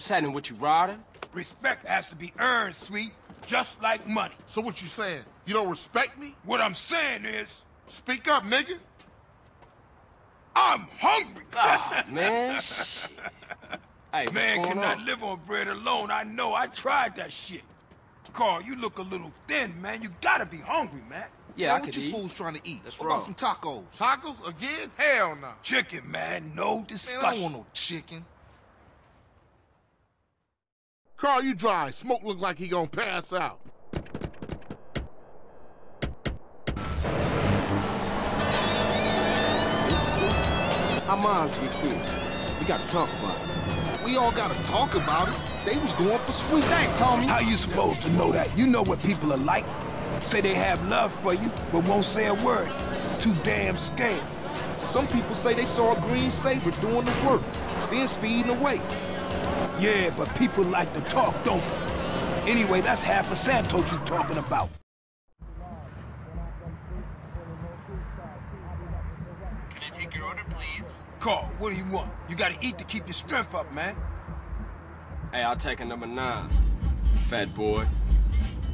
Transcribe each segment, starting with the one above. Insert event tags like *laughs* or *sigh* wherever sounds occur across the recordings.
What's happening with you, Ryder? Respect has to be earned, sweet, just like money. So what you saying? You don't respect me? What I'm saying is, Speak up, nigga. I'm hungry. Ah, *laughs* man, shit. Hey, Man cannot on? live on bread alone. I know. I tried that shit. Carl, you look a little thin, man. You gotta be hungry, man. Yeah, Man, I what could you eat. fools trying to eat? That's what about some tacos? Tacos again? Hell no. Chicken, man. No Man, discussion. I don't want no chicken. Carl, you dry. Smoke look like he gonna pass out. How mom's your kid? We gotta talk about it. We all gotta talk about it. They was going for sweet. Thanks, homie. How you supposed to know that? You know what people are like. Say they have love for you, but won't say a word. Too damn scared. Some people say they saw a green Sabre doing the work, then speeding away. Yeah, but people like to talk, don't they? Anyway, that's half of Santos you talking about. Can I take your order, please? Carl, what do you want? You gotta eat to keep your strength up, man. Hey, I'll take a number nine. Fat boy.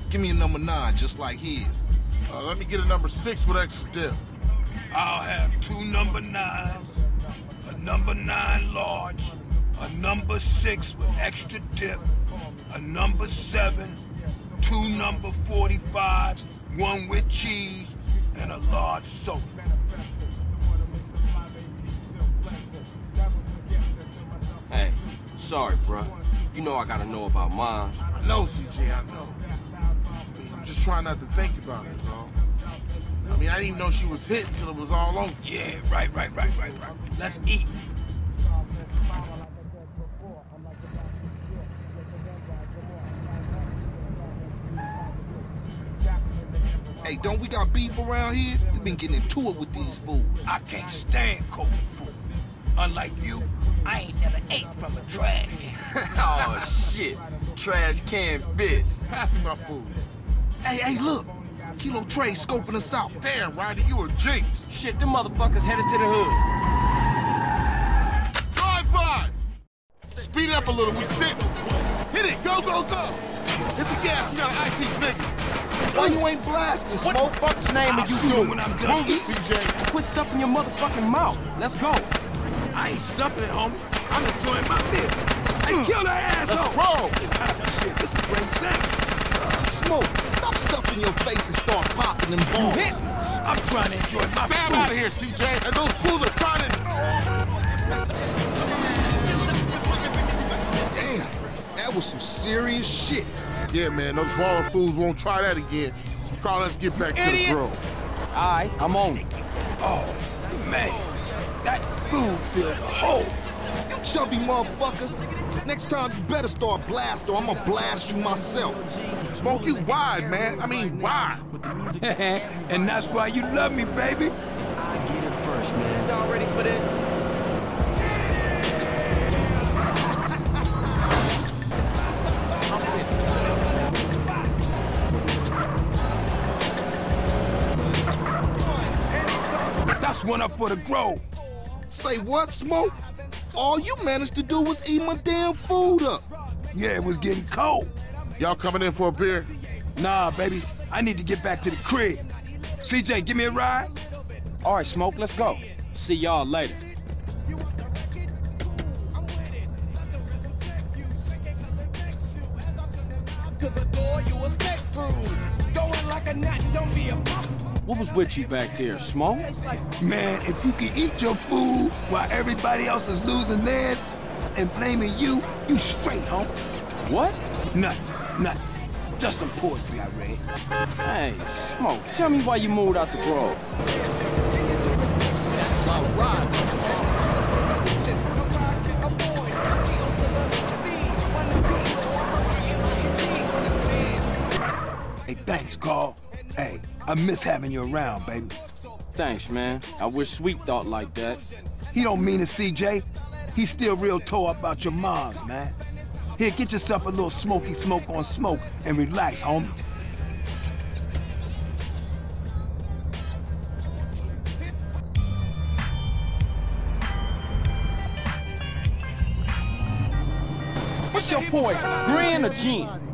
Give me a number nine, just like his. Uh, let me get a number six with extra dip. I'll have two number nines, a number nine large, a number six with extra dip, a number seven, two number 45s, one with cheese, and a large soda. Hey, sorry, bruh. You know I gotta know about mine. I know, CJ, I know. I mean, I'm just trying not to think about it, all. I mean, I didn't even know she was hit until it was all over. Yeah, right, right, right, right, right. Let's eat. Hey, don't we got beef around here? We've been getting into it with these fools. I can't stand cold food. Unlike you, I ain't never ate from a trash can. *laughs* oh, shit. Trash can bitch. Pass me my food. Hey, hey, look. Kilo Tray scoping us out. Damn, Ryder, you a jinx. Shit, them motherfuckers headed to the hood. Drive by. Speed up a little, we sit. Hit it, go, go, go. Hit the gas, we got an icy nigga. Why you ain't blasting, Smoke? fuck's name are you doing? when I'm done. CJ. Quit stuffing your motherfucking mouth. Let's go. I ain't stuffing it, homie. I'm enjoying my meal. Hey, hmm. kill that asshole! Bro, Shit, this is great thing. Smoke, stop stuffing your face and start popping them balls. Hit! I'm trying to enjoy my bam food. out of here, CJ. And those fools are trying to... Damn, that was some serious shit. Yeah, man, those baller fools won't try that again. Carl, let's get back to the Idiot. grill. Alright, I'm on it. Oh, man. That food fills a hole. You chubby motherfucker. Next time you better start blast or I'm gonna blast you myself. Smoke you wide, man. I mean, wide. *laughs* and that's why you love me, baby. I get it first, man. Y'all ready for this? One up for the grove. Say what, Smoke? All you managed to do was eat my damn food up. Yeah, it was getting cold. Y'all coming in for a beer? Nah, baby. I need to get back to the crib. CJ, give me a ride. Alright, Smoke, let's go. See y'all later. To the door you escape through. Going like a gnat, don't be a punk. What was with you back there, Smoke? Man, if you can eat your food while everybody else is losing theirs and blaming you, you straight, homie. What? Nothing, nothing. Just some poetry I read. Hey, Smoke, tell me why you moved out the grove. Hey, thanks, Carl. Hey, I miss having you around, baby. Thanks, man. I wish Sweet thought like that. He don't mean it, CJ. He's still real tore up about your moms, man. Here, get yourself a little smoky smoke on smoke and relax, homie. What's your poison? Green or gin?